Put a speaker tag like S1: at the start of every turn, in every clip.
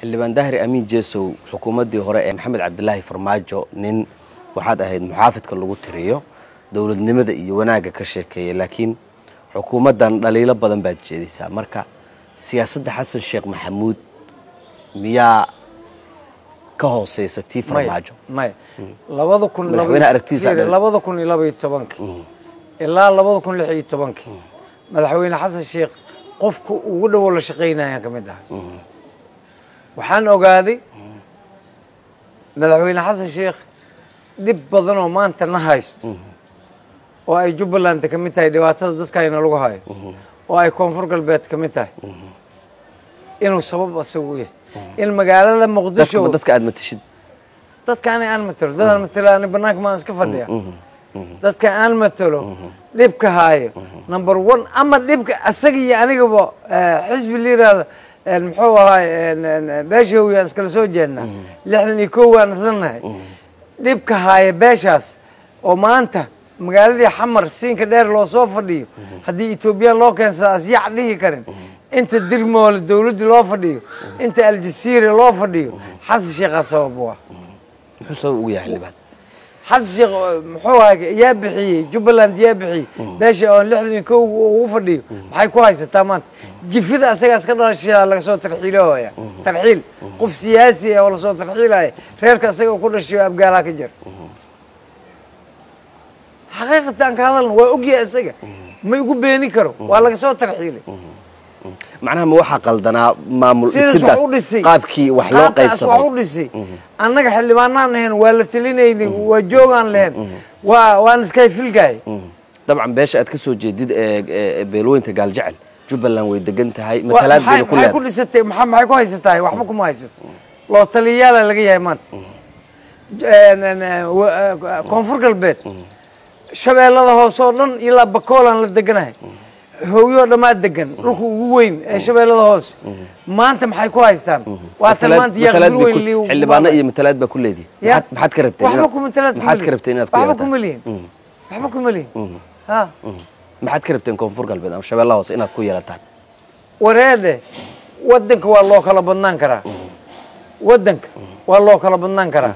S1: xildhibaan daahir amiin jeesow xukuumaddii hore ee maxamed cabdilaahi farmaajo nin waxaad ahayd muxaafidka lagu tiriyo dowladnimada iyo wanaagga ka sheekeeya laakiin xukuumaddan dhaliilo badan baad jeedaysaa marka siyaasadda xasan sheekh maxamuud miyaa ka hooseysa tii farmaajo?
S2: maya labada kun iyo laba iyo tobankii ilaa labada kun lix iyo tobankii madaxweyne xasan sheekh qofka ugu dhowow la shaqaynayaan ka mid ahay waxaan ogaaday madaxweyne xasan sheekh dhib badan oo maanta na haysto. Oo ay jubbaland ka mid tahay dhibaatada dadkayna lagu hayo. Oo ay koonfur galbeed ka mid tahay. Inuu sabab asagu u yahay. In magaalada muqdisho
S1: dadka aad matashid
S2: dadka ani aan matalo dadaan matalo ani banaanka maan iska fadhiya. Dadka aan matalo dhibka haayo. Number one ama dhibka asaga iyo anigaba eh, xisbi la yiraahdo eh, muxuu ahaay beeshawiyaan iskala soo jeednaa. Lixdan iyo kow waan islanahay dhibka haaya beeshaas oo maanta magaaladii xamar siinka dheer loo soo fadhiyo haddii etoobiyaan loo keensada asyac dhihi karin. Inta dirmoole dowladdii loo fadhiyo inta aljasiira loo fadhiyo xasan sheekhaa sabab u ah.
S1: Muxuu sabab ugu yahay xildhibaan
S2: xasan sheekh muxuu ahaa yaa bixiyey jubbaland yaa bixiyey beesha oo lixdan iyo kow ugu fadhiyo maxay ku haysataa maanta? Jifida asagaas ka dhalashaa laga soo tarxiilooya tarxiil. Qof siyaasi ah oo la soo tarxiilaya reerka asaga ku dhashay abgaalaa ka jira. Xaqiiqatan ka hadalna waa ogyahay isaga ma igu beeni karo waa laga soo tarxiilay
S1: macnaha ma waxaa qaldanaa maamul qaabkii wax loo qaybsado.
S2: dhisay annaga xildhibaanaan ahayn waa la telinayni waa joogaan lahayn. Waa waan iskay filgaay
S1: dabcan beesha aad ka soo jeedid ee ee beelweynta gaaljecel jubbaland way degan tahay
S2: Wa-
S1: matalaad
S2: maxay
S1: bayna ku
S2: dhisatay? Maxay ku haysatahay waxba kuma haysato. Loo taliyayaala laga yahay maanta. Eh, koonfur galbeed. Shabeellada hoose oo dhan ilaa bakoolaan la deganahay hooyoo dhammaad degan dhulka ugu weyn ee shabeellada hoose maanta maxay ku haystaan? Waa tan
S1: Matalaad-
S2: maanta
S1: matalaad
S2: yaaqdir
S1: bay
S2: weyn
S1: ku-
S2: liigu
S1: xildhibaano iyo matalaad baa ku leedihi maxaad ka rabteen
S2: waxba
S1: inaad-
S2: kuma talaad
S1: maxaad ka rabteen inaad
S2: waxba kuma lihin waxba kuma lihin ha?
S1: Maxaad ka rabteen koonfur galbeed ama shabeellaha hoose inaad ku yeelataan?
S2: Wareedhe wadanka waa loo kala badnaan karaa. Wadanka waa loo kala badnaan karaa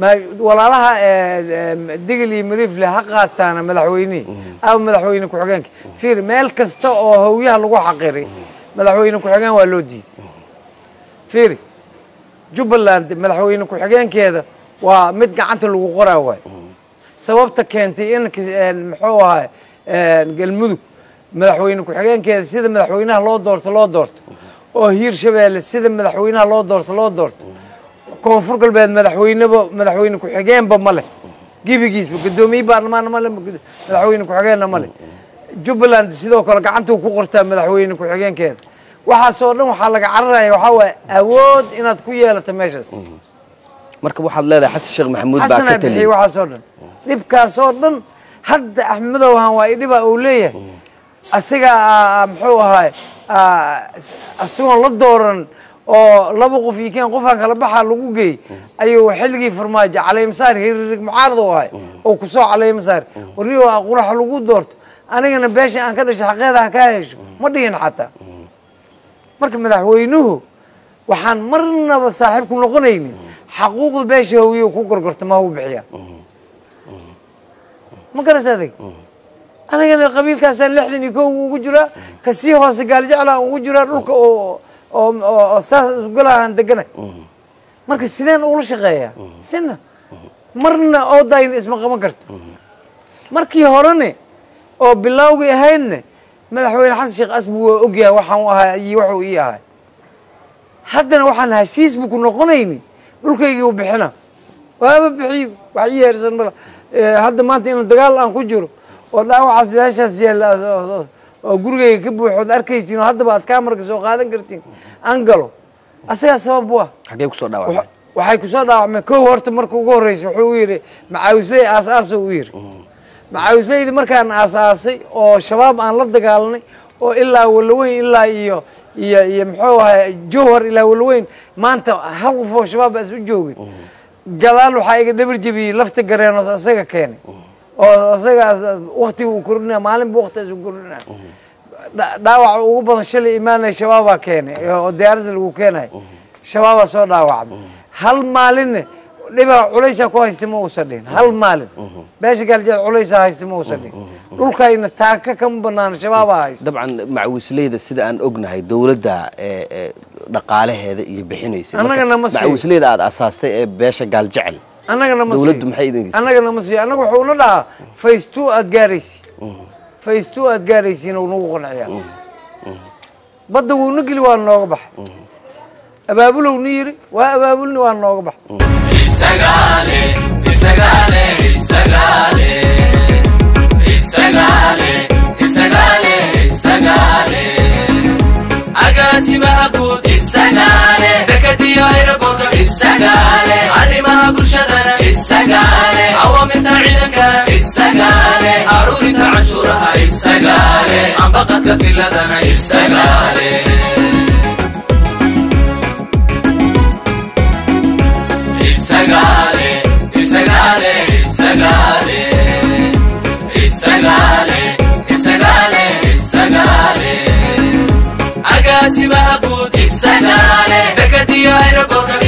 S2: walaalaha eh, eh, digil iyo mariifle ha qaataana madaxweynihii. Ama madaxweyne ku-xigeenka fiir meel kasta oo hawyaha lagu xaqiray madaxweyne ku-xigeen waa loo diiday. Fiiri jubbaland madaxweyne ku-xigeenkeeda waa mid gacanta lagu qoraa waay. Sababta keentay in een, muxuu ahay galmudug madaxweyne ku-xigeenkeeda sida madaxweynaha loo doorto loo doorto. Oo hiir shabeelle sida madaxweynaha loo doorto loo doorto koonfur galbeed madaxweyneba madaxweyne ku-xigeenba ma leh. Gebigiisba guddoomiye baarlamaanna ma leh madaxweyne ku-xigeenna ma leh. Jubbaland sidoo kale gacantuu ku qortaa madaxweyne ku-xigeenkeeda waxaasoo dhan waxaa laga cararaya waxaa waaye awood inaad ku yeelato meeshaas.
S1: Marka waxaad leedahay xasan sheekh maxamuud baa ka
S2: waxaasoo dhan. Dhibkaasoo dhan hadda axmedowhan waa idhiba uu leeyahay. Asiga muxuu ahaay aa, is- isagoon la dooran oo laba qof iyo keen qofaan kala baxaa lagu geeyey ayuu xilligii farmaajo caleemasaar hiririg mucaarad u ahay oo ku soo caleemasaar warniyo quraxa lagu doorto. Anigana beesha aan ka dhashay xaqeeda ha kaa hesho ma dhihin xataa. Marka madaxweynuhu waxaan marnaba saaxiib ku noqonaynin xaquuqda beesha hawiye ku gorgorto ma u bixiya ma garata adag anigana qabiilkaasaan lixdan iyo kow ugu jiraa ka sii hoose gaaljeclaan ugu jiraa dhulka oo oo saas isgolahaan deganay. Marka sideen ula shaqeeyaa sina marna oodayna isma qaban karto. Markii horene oo bilowgii ahaydne madaxweyne xasan sheekh asbu waa ogyahay waxaan u ahaa iyo wuxuu ii ahay. Haddana waxaan heshiis bu ku noqonayni dhulkaygii u bixina. Waaba bixiyo wax ii heersan mala. Eh, hadda maanta in dagaal aan ku jiro oo dhaawacaas meeshaas yaalla oo- gurigayga ka buuxo ood arkaysiin oo haddaba aad kaamarka soo qaadan kartiin aan galo. Asagaa sabab u ah.
S1: Xaggee ku soo dhaawacmay?
S2: Wa- waxay ku soo dhaawacmeen kow horta marka ugu horreysa wuxuu u yidhi macaawisley aas-aasa u yidhi. Macaawisleydi markaan aas-aasay oo shabaab aan la dagaalanay oo ilaa walaweyn ilaa iyo iyo iyo muxuu ahay jowhar ilaa walaweyn maanta hal qof oo shabaab baa is u joogin gadaal waxaa iga dhabar jebiyey lafta gareenoo asaga keenay oo asaga waktiga kordhinaya maalinba waktigaas uu kordhinaya dha- dhaawaca ugu badan shalay imaanaya shabaabaa keenay oo diyaaradda lagu keenayo shabaabaa soo dhaawacday. Hal maalinne dhibaa culaysaa ku haysta ma uusan dhihin hal maalin. Beesha gaaljeed culaysaa haysta ma uusan dhihin. Dhulkayna taaka kama banaana shabaabaa haysta.
S1: Dabcan macawisleyda sida aan ognahay dowladda ee, ee, dhaqaalaheeda iyo bixinaysa.
S2: Annaga
S1: Marka,
S2: nama siiyo.
S1: macawisleyda aad asaastay ee beesha gaaljecel
S2: annagana ma siiyo annaga wuxuu na dhahaa face two aad gaaraysi. Face two aad gaaraysiin uu nagu qanciyaa badda wuuna geli waa nooga baxay abaabulow ni yiri waa abaabulni waa nooga baxay
S3: فقط في الأذى السلام عليك Isagale, Isagale, Isagale, Isagale, Isagale, Isagale, Agasi Mahbud, Isagale,
S4: Bekati Ayrabokami.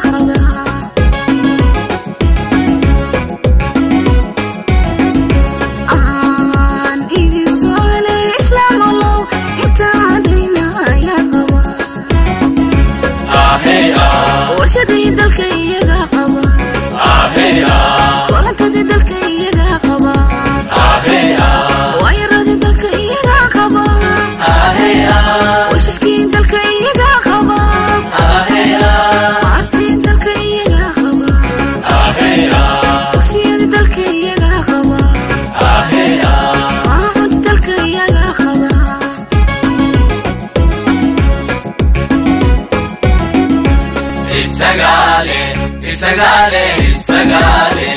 S3: خلاص सगाले सगाले।